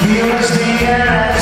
Here's the end.